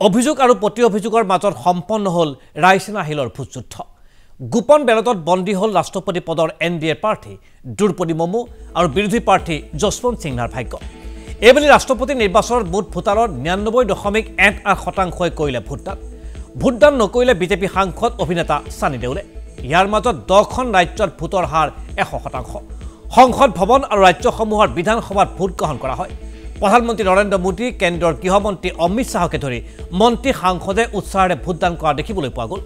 অভিযোগ আৰু প্ৰতি অভিযোগৰ মাজত সম্পন্ন হ'ল ৰাইচিনা হিলৰ ভোটযুদ্ধ গোপন বেলটত বন্দী হ'ল ৰাষ্ট্ৰপতি পদৰ এন ডি এৰ প্ৰাৰ্থী দ্ৰৌপদী মুৰ্মু আৰু বিৰোধী প্ৰাৰ্থী যশৱন্ত সিংহাৰ ভাগ্য। এইবুলি ৰাষ্ট্ৰপতি নিৰ্বাচনত মুঠ ভোটাৰৰ নিৰান্নব্বৈ দশমিক এক আঠ শতাংশই কৰিলে ভোটদান। ভোটদান নকৰিলে বিজেপি সাংসদ অভিনেতা ছানী দেউলে। ইয়াৰ মাজত দহখন ৰাজ্যত ভোটৰ হাৰ এশ শতাংশ। সংসদ ভৱন আৰু ৰাজ্যসমূহৰ বিধানসভাত ভোট গ্ৰহণ কৰা হয়। প্ৰধানমন্ত্ৰী নৰেন্দ্ৰ মোদী কেন্দ্ৰৰ গৃহমন্ত্ৰী অমিত শ্বাহকে ধৰি মন্ত্ৰী সাংসদে উৎসাহেৰে ভোটদান কৰা দেখিবলৈ পোৱা গ'ল।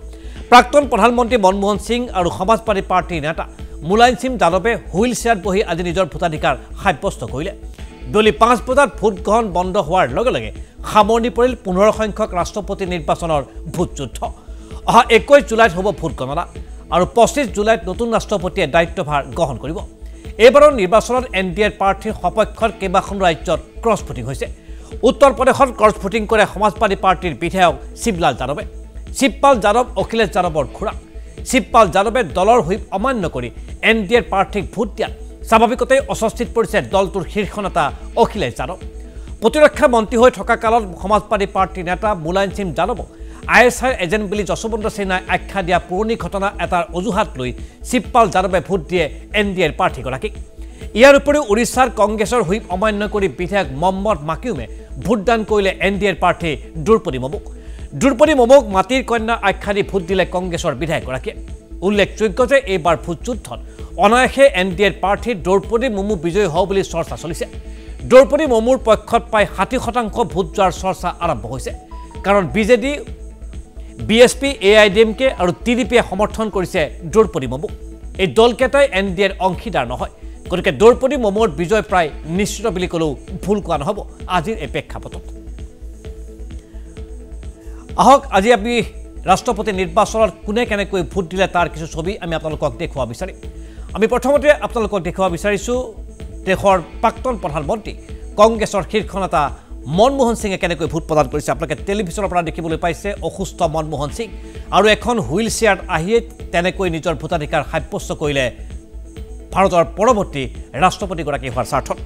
প্ৰাক্তন প্ৰধানমন্ত্ৰী মনমোহন সিং আৰু সমাজবাদী পাৰ্টীৰ নেতা মুলায়ম সিং যাদৱে হুইল চেয়াৰত বহি আজি নিজৰ ভোটাধিকাৰ সাব্যস্ত কৰিলে। দলি পাঁচ বজাত ভোটগ্ৰহণ বন্ধ হোৱাৰ লগে লগে সামৰণি পৰিল পোন্ধৰ সংখ্যক ৰাষ্ট্ৰপতি নিৰ্বাচনৰ ভোটযুদ্ধ অহা একৈছ জুলাইত হ'ব ভোট গণনা আৰু পঁচিছ জুলাইত নতুন ৰাষ্ট্ৰপতিয়ে দায়িত্বভাৰ গ্ৰহণ কৰিব। এইবাৰৰ নিৰ্বাচনত এন ডি এৰ প্ৰাৰ্থীৰ সপক্ষত কেইবাখনো ৰাজ্যত ক্ৰছ ভোটিং হৈছে। উত্তৰ প্ৰদেশত ক্ৰছ ভোটিং কৰে সমাজবাদী পাৰ্টীৰ বিধায়ক শিৱলাল যাদৱে। শিৱপাল যাদৱ অখিলেশ যাদৱৰ খুৰাক শিৱপাল যাদৱে দলৰ হুইপ অমান্য কৰি এন ডি এৰ প্ৰাৰ্থীক ভোট দিয়াত স্বাভাৱিকতেই অস্বস্তিত পৰিছে দলটোৰ শীৰ্ষ নেতা অখিলেশ যাদৱ। প্ৰতিৰক্ষা মন্ত্ৰী হৈ থকা কালত সমাজবাদী পাৰ্টীৰ নেতা মুলায়ম সিং যাদৱক আই এছ আইৰ এজেণ্ট বুলি যশৱন্ত সিন্হাই আখ্যা দিয়া পুৰণি ঘটনা এটাৰ অজুহাত লৈ শিৱপাল যাদৱে ভোট দিয়ে এন ডি এৰ প্ৰাৰ্থীগৰাকীক। ইয়াৰ উপৰিও উৰিষ্যাৰ কংগ্ৰেছৰ হুইপ অমান্য কৰি বিধায়ক মহম্মদ মাকিউমে ভোটদান কৰিলে এন ডি এৰ প্ৰাৰ্থী দ্ৰৌপদী মুৰ্মুক দ্ৰৌপদী মুৰ্মুক মাটিৰ কন্যা আখ্যা দি ভোট দিলে কংগ্ৰেছৰ বিধায়কগৰাকীয়ে। উল্লেখযোগ্য যে এইবাৰ ভোটযুদ্ধত অনায়াসে এন ডি এৰ প্ৰাৰ্থী দ্ৰৌপদী মুৰ্মু বিজয়ী হ'ব বুলি চৰ্চা চলিছে। দ্ৰৌপদী মুৰ্মুৰ পক্ষত প্ৰায় ষাঠি শতাংশ ভোট যোৱাৰ চৰ্চা আৰম্ভ হৈছে। কাৰণ BJD B S P A I D M K আৰু টি ডি পিয়ে সমৰ্থন কৰিছে দ্ৰৌপদী মুৰ্মুক এই দলকেইটাই এন ডি এৰ অংশীদাৰ নহয় গতিকে দ্ৰৌপদী মুৰ্মুৰ বিজয় প্ৰায় নিশ্চিত বুলি ক'লেও ভুল কোৱা নহ'ব আজিৰ এই প্ৰেক্ষাপটত। আহক আজি আমি ৰাষ্ট্ৰপতি নিৰ্বাচনত কোনে কেনেকৈ ভোট দিলে তাৰ কিছু ছবি আমি আপোনালোকক দেখুৱাব বিচাৰিম। আমি প্ৰথমতে আপোনালোকক দেখুৱাব বিচাৰিছোঁ দেশৰ প্ৰাক্তন প্ৰধানমন্ত্ৰী কংগ্ৰেছৰ শীৰ্ষ নেতা মনমোহন সিঙে কেনেকৈ ভোট প্ৰদান কৰিছে? আপোনালোকে টেলিভিশ্যনৰ পৰা দেখিবলৈ পাইছে অসুস্থ মনমোহন সিং। আৰু এখন হুইল চেয়াৰত আহিয়ে তেনেকৈ নিজৰ ভোটাধিকাৰ সাব্যস্ত কৰিলে ভাৰতৰ পৰৱৰ্তী ৰাষ্ট্ৰপতিগৰাকী হোৱাৰ স্বাৰ্থত।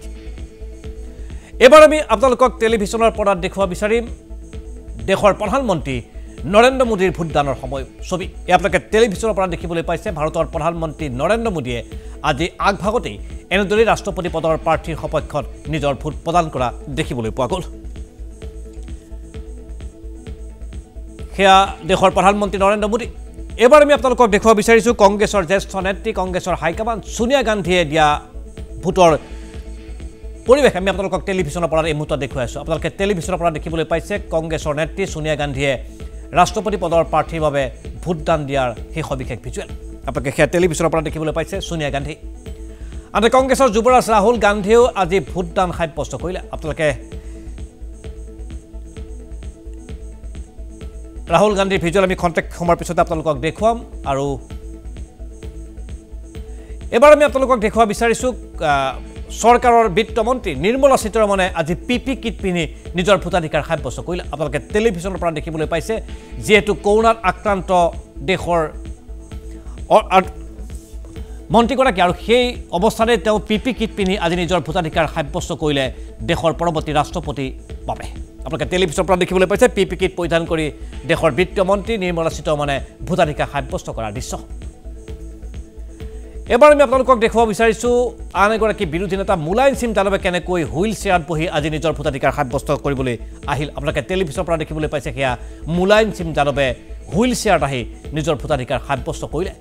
এইবাৰ আমি আপোনালোকক টেলিভিশ্যনৰ পৰা দেখুৱাব বিচাৰিম। দেশৰ প্ৰধানমন্ত্ৰী নৰেন্দ্ৰ মোদীৰ ভোটদানৰ সময় ছবি। এই আপোনালোকে টেলিভিশ্যনৰ পৰা দেখিবলৈ পাইছে ভাৰতৰ প্ৰধানমন্ত্ৰী নৰেন্দ্ৰ মোদীয়ে আজি আগভাগতেই এনেদৰেই ৰাষ্ট্ৰপতি পদৰ প্ৰাৰ্থীৰ সপক্ষত নিজৰ ভোট প্ৰদান কৰা দেখিবলৈ পোৱা গ'ল। সেয়া দেশৰ প্ৰধানমন্ত্ৰী নৰেন্দ্ৰ মোদী। এইবাৰ আমি আপোনালোকক দেখুৱাব বিচাৰিছোঁ কংগ্ৰেছৰ জ্যেষ্ঠ নেত্ৰী কংগ্ৰেছৰ হাইকমাণ্ড ছোনিয়া গান্ধীয়ে দিয়া ভোটৰ পৰিৱেশ। আমি আপোনালোকক টেলিভিশ্যনৰ পৰা এই মুহূৰ্তত দেখুৱাই আছোঁ। আপোনালোকে টেলিভিশ্যনৰ পৰা দেখিবলৈ পাইছে কংগ্ৰেছৰ নেত্ৰী ছোনিয়া গান্ধীয়ে ৰাষ্ট্ৰপতি পদৰ প্ৰাৰ্থীৰ বাবে ভোটদান দিয়াৰ সেই সবিশেষ ভিজুৱেল আপোনালোকে সেয়া টেলিভিশ্যনৰ পৰা দেখিবলৈ পাইছে ছোনিয়া গান্ধী। আনহাতে কংগ্ৰেছৰ যুৱৰাজ ৰাহুল গান্ধীয়েও আজি ভোটদান সাব্যস্ত কৰিলে। আপোনালোকে ৰাহুল গান্ধীৰ ভিজুৱেল আমি খন্তেক সময়ৰ পিছতে আপোনালোকক দেখুৱাম আৰু এইবাৰ আমি আপোনালোকক দেখুৱাব বিচাৰিছোঁ চৰকাৰৰ বিত্তমন্ত্ৰী নিৰ্মলা সীতাৰমণে আজি পি পি কিট পিন্ধি নিজৰ ভোটাধিকাৰ সাব্যস্ত কৰিলে। আপোনালোকে টেলিভিশ্যনৰ পৰা দেখিবলৈ পাইছে যিহেতু কৰোণাত আক্ৰান্ত দেশৰ মন্ত্ৰীগৰাকী আৰু সেই অৱস্থাতে তেওঁ পি পি কিট পিন্ধি আজি নিজৰ ভোটাধিকাৰ সাব্যস্ত কৰিলে দেশৰ পৰৱৰ্তী ৰাষ্ট্ৰপতিৰ বাবে আপোনালোকে টেলিভিশ্যনৰ পৰা দেখিবলৈ পাইছে পি পি কিট পৰিধান কৰি দেশৰ বিত্তমন্ত্ৰী নিৰ্মলা সীতাৰমণে ভোটাধিকাৰ সাব্যস্ত কৰাৰ দৃশ্য। এবাৰ আমি আপোনালোকক দেখুৱাব বিচাৰিছোঁ আন এগৰাকী বিৰোধী নেতা মুলায়ম সিং যাদৱে কেনেকৈ হুইল চেয়াৰত বহি আজি নিজৰ ভোটাধিকাৰ সাব্যস্ত কৰিবলৈ আহিল। আপোনালোকে টেলিভিশ্যনৰ পৰা দেখিবলৈ পাইছে সেয়া মুলায়ম সিং যাদৱে হুইল চেয়াৰত আহি নিজৰ ভোটাধিকাৰ সাব্যস্ত কৰিলে।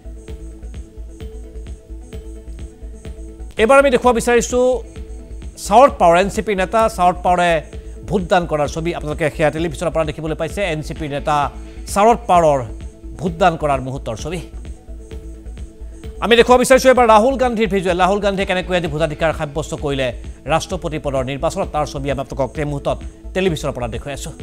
এইবাৰ আমি দেখুৱাব বিচাৰিছোঁ চাউথ পাৱাৰ এন চি পিৰ নেতা চাউথ পাৱাৰে ভোটদান কৰাৰ ছবি আপোনালোকে সেয়া টেলিভিশ্যনৰ পৰা দেখিবলৈ পাইছে। এন চি পিৰ নেতা চাউথ পাৱাৰৰ ভোটদান কৰাৰ মুহূৰ্তৰ ছবি। আমি দেখুৱাব বিচাৰিছোঁ এবাৰ ৰাহুল গান্ধীৰ ভিজুৱেল। ৰাহুল গান্ধীয়ে কেনেকৈ আজি ভোটাধিকাৰ সাব্যস্ত কৰিলে ৰাষ্ট্ৰপতি পদৰ নিৰ্বাচনত? তাৰ ছবি আমি আপোনালোকক এই মুহূৰ্তত টেলিভিশ্যনৰ পৰা দেখুৱাই আছোঁ।